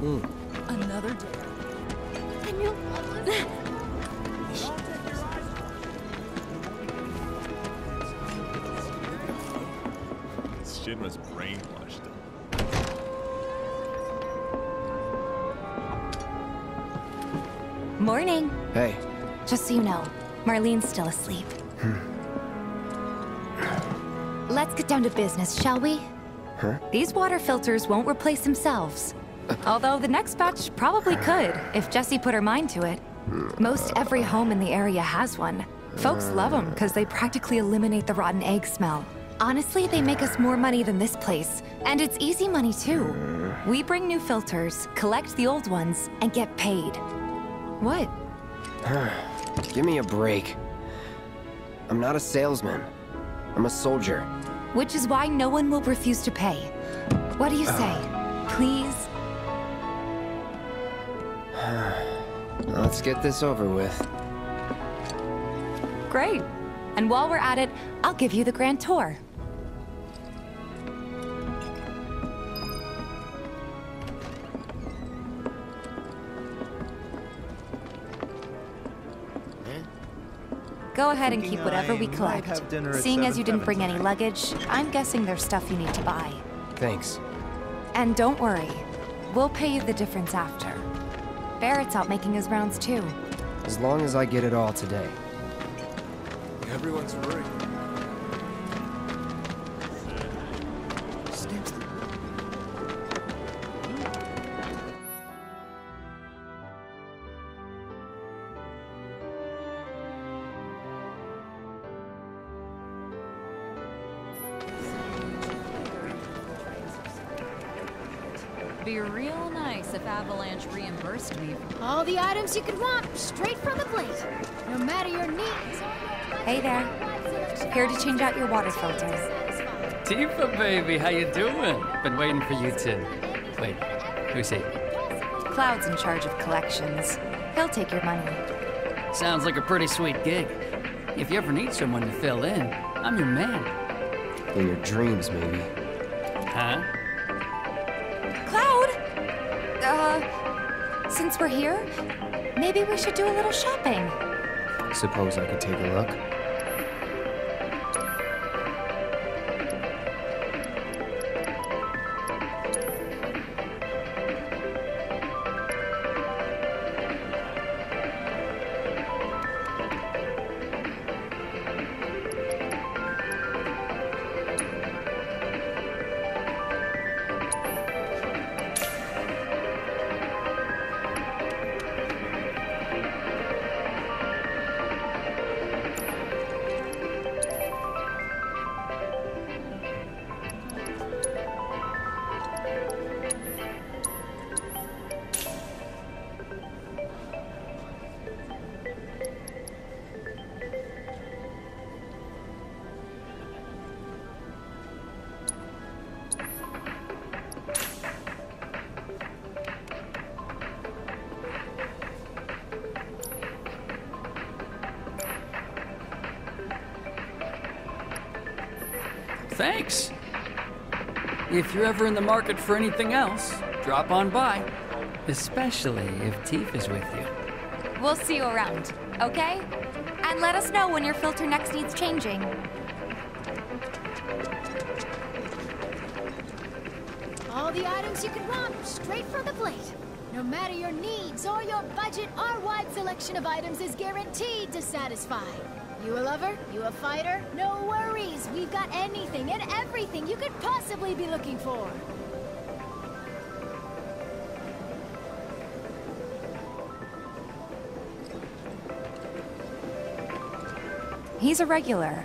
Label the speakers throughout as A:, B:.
A: Another day.
B: Can you...
C: Shinra's brainwashed him.
B: Morning.
D: Hey,
B: Just so you know, Marlene's still asleep. Hmm. Let's get down to business, shall we?
D: Huh?
B: These water filters won't replace themselves. Although the next batch probably could, if Jessie put her mind to it. Most every home in the area has one. Folks love them because they practically eliminate the rotten egg smell. Honestly, they make us more money than this place. And it's easy money, too. We bring new filters, collect the old ones, and get paid. What?
D: give me a break. I'm not a salesman. I'm a soldier.
B: Which is why no one will refuse to pay. What do you say? Uh. Please?
D: Let's get this over with.
B: Great. And while we're at it, I'll give you the grand tour. Go ahead and keep whatever we
E: I might
B: collect.
E: have dinner at
B: Seeing as you didn't
E: Seventh Heaven
B: bring any luggage, I'm guessing there's stuff you need to buy.
D: Thanks.
B: And don't worry, we'll pay you the difference after. Barret's out making his rounds too.
D: As long as I get it all today.
C: Everyone's right.
A: Be real nice if Avalanche reimbursed me.
F: All the items you could want, straight from the plate. No matter your needs.
B: Hey there. Here to change out your water filter.
G: Tifa, baby, how you doing? Been waiting for you to... Wait, who's he?
B: Cloud's in charge of collections. He'll take your money.
G: Sounds like a pretty sweet gig. If you ever need someone to fill in, I'm your man.
D: In your dreams, maybe.
G: Huh?
B: Cloud! Since we're here, maybe we should do a little shopping.
D: Suppose I could take a look?
G: Thanks. If you're ever in the market for anything else, drop on by. Especially if Tifa is with you.
B: We'll see you around, okay? And let us know when your filter next needs changing.
F: All the items you could want, straight from the plate. No matter your needs or your budget, our wide selection of items is guaranteed to satisfy. You a lover? You a fighter? No worries. We've got anything and everything you could possibly be looking for.
B: He's a regular.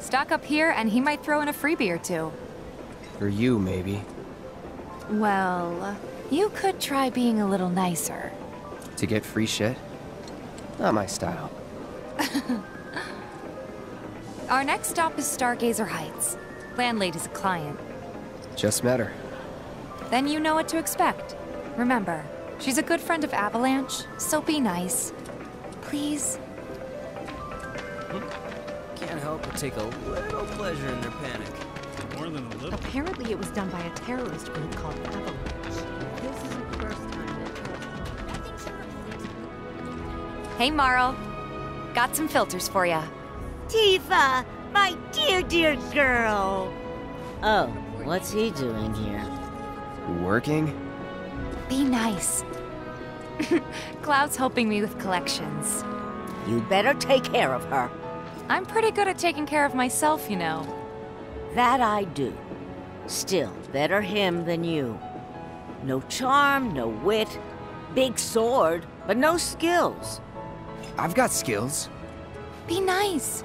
B: Stock up here and he might throw in a freebie or two.
D: For you, maybe.
B: Well, you could try being a little nicer.
D: To get free shit? Not my style.
B: Our next stop is Stargazer Heights. Landlady's a client.
D: Just met her.
B: Then you know what to expect. Remember, she's a good friend of Avalanche, so be nice. Please?
H: Can't help but take a little pleasure in their panic.
C: More than a little.
I: Apparently it was done by a terrorist group called Avalanche.
B: Hey, Marle. Got some filters for you.
C: Tifa, my dear, dear girl. Oh, what's he doing here?
D: Working?
B: Be nice. Cloud's helping me with collections.
C: You better take care of her.
B: I'm pretty good at taking care of myself, you know.
C: That I do. Still, better him than you. No charm, no wit. Big sword, but no skills.
D: I've got skills.
B: Be nice.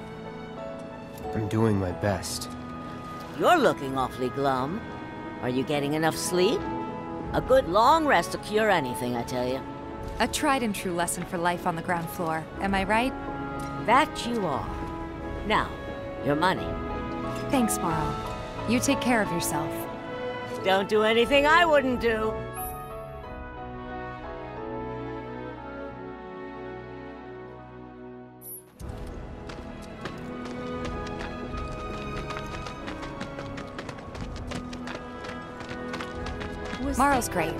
D: I'm doing my best.
C: You're looking awfully glum. Are you getting enough sleep? A good long rest will cure anything, I tell you.
B: A tried and true lesson for life on the ground floor. Am I right?
C: That you are. Now, your money.
B: Thanks, Marle. You take care of yourself.
C: Don't do anything I wouldn't do.
B: Marle's great.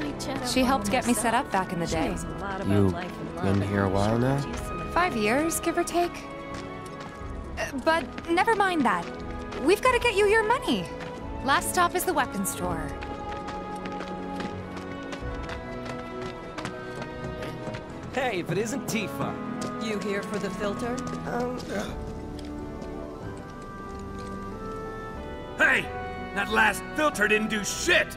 B: She helped get me set up back in the day.
D: You been here a while now?
B: Five years, give or take. Uh, But never mind that. We've got to get you your money. Last stop is the weapons store.
H: Hey, if it isn't Tifa.
E: You here for the filter? Um...
I: Hey! That last filter didn't do shit!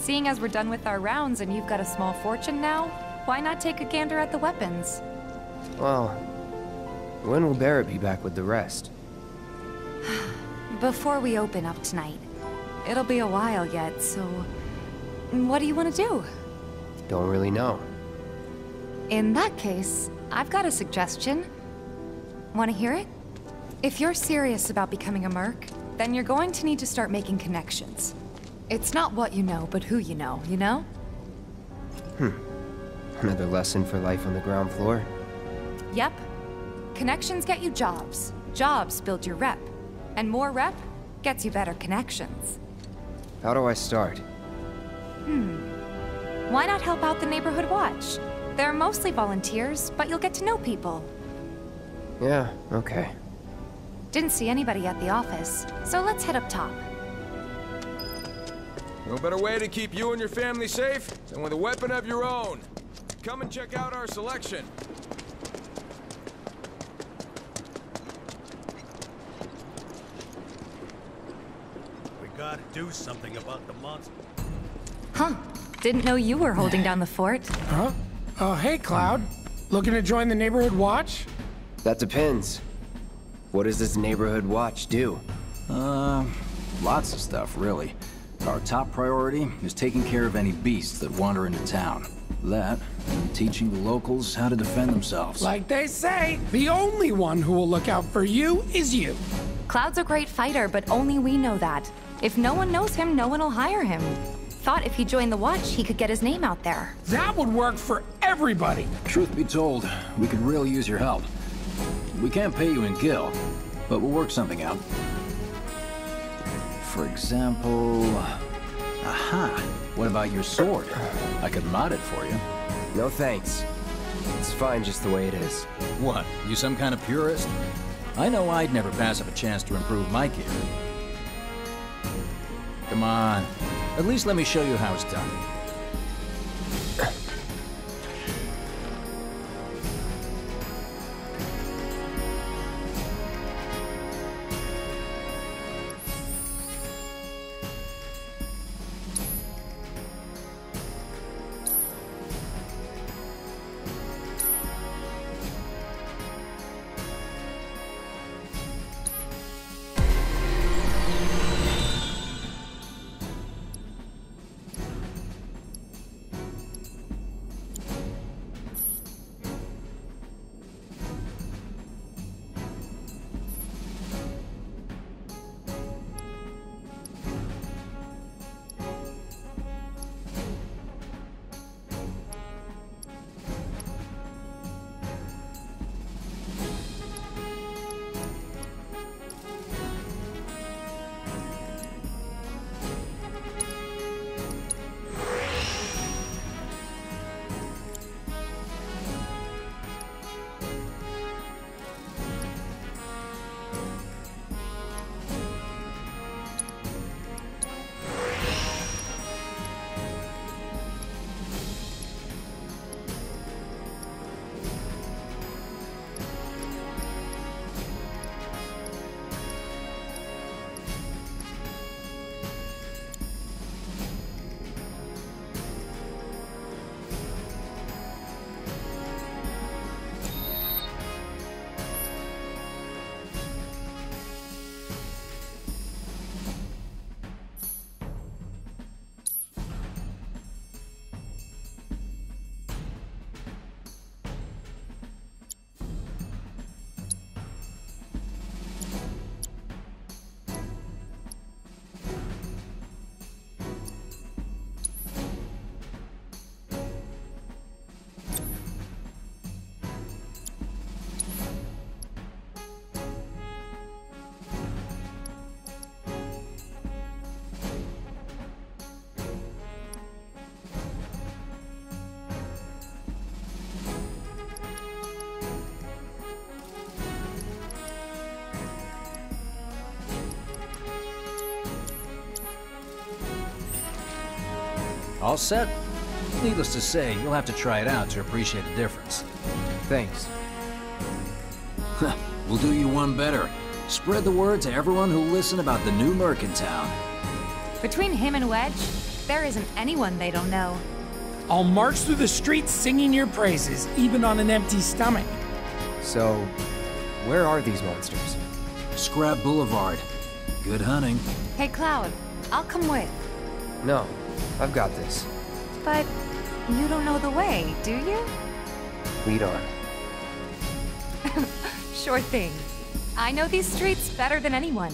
B: Seeing as we're done with our rounds and you've got a small fortune now, why not take a gander at the weapons?
D: Well, when will Barret be back with the rest?
B: Before we open up tonight. It'll be a while yet, so... What do you want to do?
D: Don't really know.
B: In that case, I've got a suggestion. Want to hear it? If you're serious about becoming a merc, then you're going to need to start making connections. It's not what you know, but who you know, you know? Hmm.
D: Another lesson for life on the ground floor?
B: Yep. Connections get you jobs. Jobs build your rep. And more rep gets you better connections.
D: How do I start? Hmm.
B: Why not help out the Neighborhood Watch? They're mostly volunteers, but you'll get to know people.
D: Yeah, okay.
B: Didn't see anybody at the office, so let's head up top.
J: No better way to keep you and your family safe than with a weapon of your own. Come and check out our selection.
I: We gotta do something about the monster.
B: Huh. Didn't know you were holding down the fort.
K: Huh? Oh, hey, Cloud. Looking to join the neighborhood watch?
D: That depends. What does this neighborhood watch do?
L: Uh, lots of stuff, really. Our top priority is taking care of any beasts that wander into town. That, and teaching the locals how to defend themselves.
K: Like they say, the only one who will look out for you is you.
B: Cloud's a great fighter, but only we know that. If no one knows him, no one will hire him. Thought if he joined the watch, he could get his name out there.
K: That would work for everybody.
L: Truth be told, we could really use your help. We can't pay you in gil, but we'll work something out. For example... Aha! What about your sword? I could mod it for you.
D: No thanks. It's fine just the way it is.
L: What, you some kind of purist? I know I'd never pass up a chance to improve my gear. Come on. At least let me show you how it's done. All set? Needless to say, you'll have to try it out to appreciate the difference.
D: Thanks.
L: we'll do you one better. Spread the word to everyone who'll listen about the new merc in town.
B: Between him and Wedge, there isn't anyone they don't know.
K: I'll march through the streets singing your praises, even on an empty stomach.
D: So, where are these monsters?
L: Scrap Boulevard. Good hunting.
B: Hey, Cloud, I'll come with.
D: No, I've got this.
B: But you don't know the way, do you?
D: Lead on.
B: sure thing. I know these streets better than anyone.